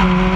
Oh.